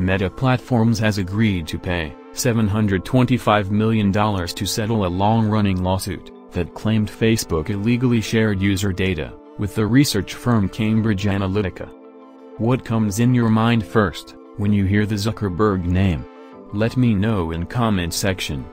Meta Platforms has agreed to pay $725 million to settle a long-running lawsuit that claimed Facebook illegally shared user data with the research firm Cambridge Analytica. What comes in your mind first when you hear the Zuckerberg name? Let me know in comment section.